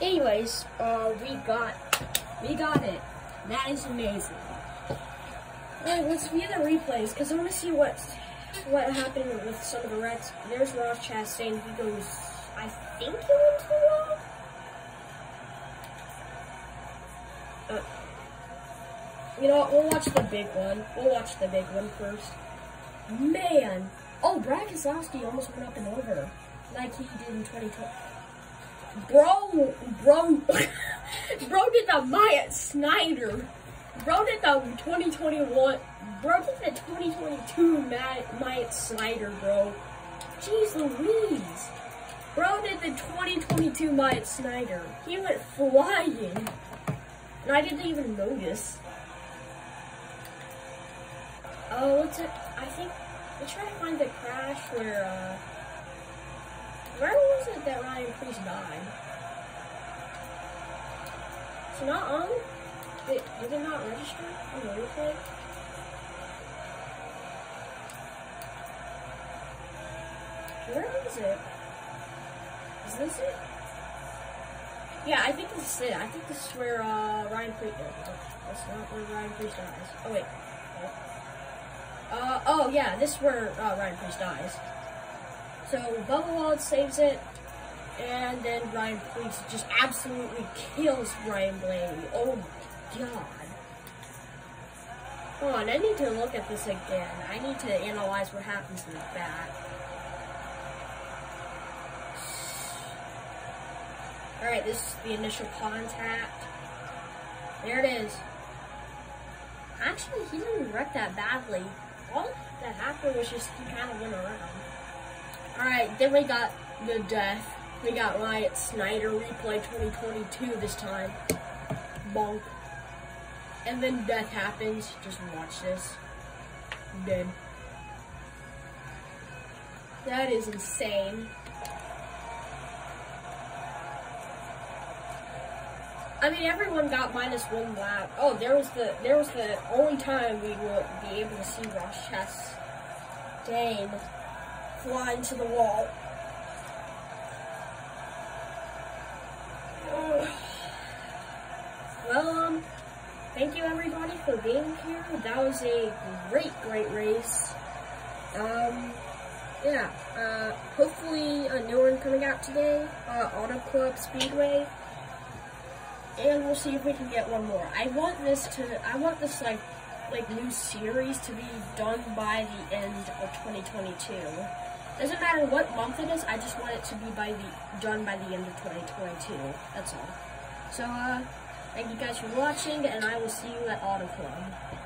Anyways, uh, we got, we got it. That is amazing. Alright, let's view the replays, because I want to see what, what happened with some of the Reds. There's Ross Chastain, he goes, I think he went to the? Uh, you know what, we'll watch the big one. We'll watch the big one first. Man! Oh, Brad Keselowski almost went up and over, like he did in 2020. Bro, bro, bro did the Myatt Snider. Bro did the 2021, bro did the 2022 Myatt, Myatt Snider, bro. Jeez Louise. Bro did the 2022 Myatt Snider. He went flying. And I didn't even notice. Oh, what's it? I think, let's try to find the crash where, uh, where was it that Ryan Preece died? It's not on? Did it not register on the replay? Where is it? Is this it? Yeah, I think this is it. I think this is where uh, Ryan Preece. No, that's not where Ryan Preece dies. Oh wait. Uh, oh yeah, this is where uh, Ryan Preece dies. So Wallace saves it, and then Ryan Preece just absolutely kills Ryan Blaney. Oh my god. Hold on, I need to look at this again. I need to analyze what happens in the back. Alright, this is the initial contact. There it is. Actually, he didn't wreck that badly. All that happened was just he kind of went around. Alright, then we got the death. We got Myatt Snider replay 2022 this time. Bonk. And then death happens. Just watch this. Dead. That is insane. I mean, everyone got minus one lap. Oh, there was the there was the only time we will be able to see Ross Chastain fly into the wall. Well, um, thank you everybody for being here. That was a great, great race. Um, yeah, uh, hopefully a new one coming out today, uh, Auto Club Speedway. And we'll see if we can get one more. I want this to, I want this, like, like, new series to be done by the end of 2022. Doesn't matter what month it is, I just want it to be by the, done by the end of 2022. That's all. So, uh, thank you guys for watching, and I will see you at Auto Club.